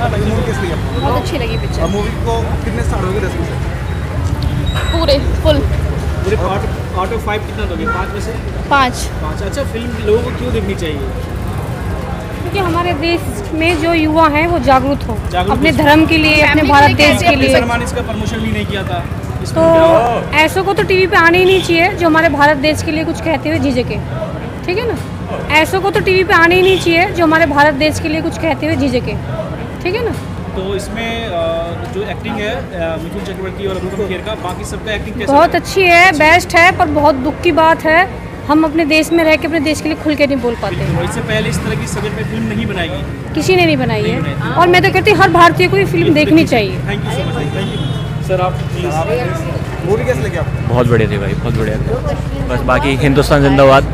Movie कैसी लगी आपको बहुत अच्छी लगी पिक्चर मूवी को कितने स्टार होगे दस में से? पूरे फुल पूरे आउट आउट ऑफ़ फाइव कितना दोगे? पाँच में से? पाँच। पाँच। अच्छा फ़िल्म लोगों को क्यों देखनी चाहिए? क्योंकि हमारे देश में जो युवा हैं वो जागरूक हो। अपने धर्म के लिए अपने भारत देश के लिए। सलमान इसका प्रमोशन भी नहीं किया था। तो ऐसों को तो टीवी पे आने ही नहीं चाहिए जो हमारे भारत देश के लिए कुछ कहते हुए झिझके ठीक है ना? ऐसों को तो टीवी पे आने ही नहीं चाहिए जो हमारे भारत देश के लिए कुछ कहते हुए झिझके ठीक है ना? तो इसमें जो एक्टिंग है मिथुन चक्रवर्ती और अनुपम खेर का बाकी सबका एक्टिंग कैसा बहुत? अच्छी है बेस्ट है पर बहुत दुख की बात है। हम अपने देश में रह के अपने देश के लिए खुल के नहीं बोल पाते। इससे पहले इस तरह की सब्जेक्ट में फ़िल्म नहीं बनाएगी किसी ने नहीं बनाई है। और मैं तो कहती हूँ हर भारतीय को ये फ़िल्म देखनी चाहिए। Thank you so much thank you sir आप मूवी कैसी लगी आपको? बहुत बढ़िया थी भाई बहुत बढ़िया। बस बाकी हिंदुस्तान जिंदाबाद।